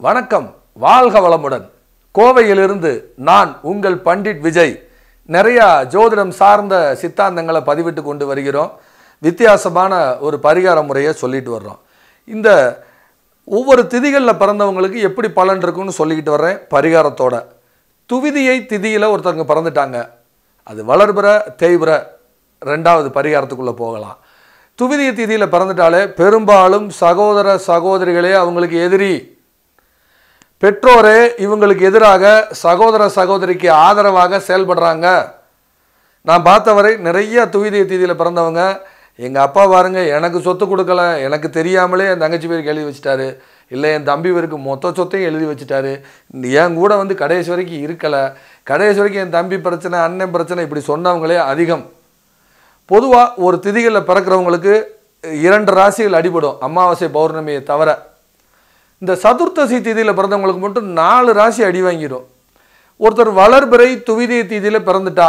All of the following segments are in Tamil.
வணக்கம் வாழ்க வளமுடன். கோவையிலிருந்து நான் உங்கள் பண்டிட் விஜய். நிறையா ஜோதிடம் சார்ந்த சித்தாந்தங்களை பதிவிட்டு கொண்டு வருகிறோம். வித்தியாசமான ஒரு பரிகார முறையை சொல்லிட்டு வர்றோம். இந்த ஒவ்வொரு திதிகளில் பிறந்தவங்களுக்கு எப்படி பலன் இருக்குன்னு சொல்லிக்கிட்டு வர்றேன் பரிகாரத்தோட. துவிதியை திதியில் ஒருத்தவங்க பிறந்துட்டாங்க. அது வளர்பிற தேய்பிற ரெண்டாவது பரிகாரத்துக்குள்ளே போகலாம். துவிதிய திதியில் பிறந்துட்டாலே பெரும்பாலும் சகோதர சகோதரிகளே அவங்களுக்கு எதிரி. பெற்றோரே இவங்களுக்கு எதிராக சகோதர சகோதரிக்கு ஆதரவாக செயல்படுறாங்க. நான் பார்த்தவரை நிறைய துவிதிய தீதியில் பிறந்தவங்க. எங்கள் அப்பா பாருங்க எனக்கு சொத்து கொடுக்கல எனக்கு தெரியாமலே என் தங்கச்சி பேருக்கு எழுதி வச்சுட்டாரு. இல்லை என் தம்பி பேருக்கு மொத்த சொத்தையும் எழுதி வச்சுட்டாரு. என் கூட வந்து கடைசி வரைக்கும் இருக்கலை. கடைசி வரைக்கும் என் தம்பி பிரச்சனை அண்ணன் பிரச்சனை இப்படி சொன்னவங்களே அதிகம். பொதுவாக ஒரு திதிகளில் பிறக்கிறவங்களுக்கு இரண்டு ராசிகள் அடிபடும். அமாவாசை பௌர்ணமியை தவிர. இந்த சதுர்த்தசி திதியில் பிறந்தவங்களுக்கு மட்டும் நாலு ராசி அடி வாங்கிடும் ஒருத்தர் வளர்பிறை துவிதிய திதியில் பிறந்துட்டா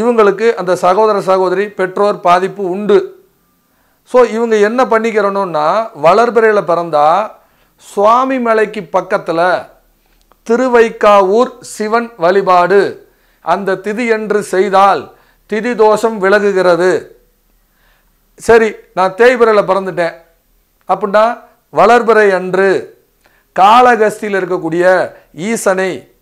இவங்களுக்கு அந்த சகோதர சகோதரி பெற்றோர் பாதிப்பு உண்டு. ஸோ இவங்க என்ன பண்ணிக்கிறணும்னா வளர்பிறையில் பிறந்தா சுவாமி மலைக்கு பக்கத்தில் திருவைக்காவூர் சிவன் வழிபாடு. அந்த திதி என்று செய்தால் திதி தோஷம் விலகுகிறது. சரி நான் தேய்பிறையில் பிறந்துட்டேன். அப்படின்னா வளர்பிறை அன்று காளகஸ்தியில் இருக்கக்கூடிய ஈசனை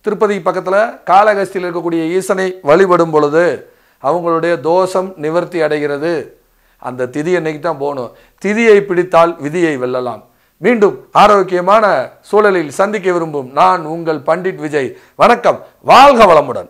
திருப்பதி பக்கத்தில் காளகஸ்தியில் இருக்கக்கூடிய ஈசனை வழிபடும் பொழுது அவங்களுடைய தோஷம் நிவர்த்தி அடைகிறது. அந்த திதி அன்னைக்கு தான் போகணும். திதியை பிடித்தால் விதியை வெல்லலாம். மீண்டும் ஆரோக்கியமான சூழலில் சந்திக்க விரும்பும் நான் உங்கள் பண்டிட் விஜய். வணக்கம். வாழ்க வளமுடன்.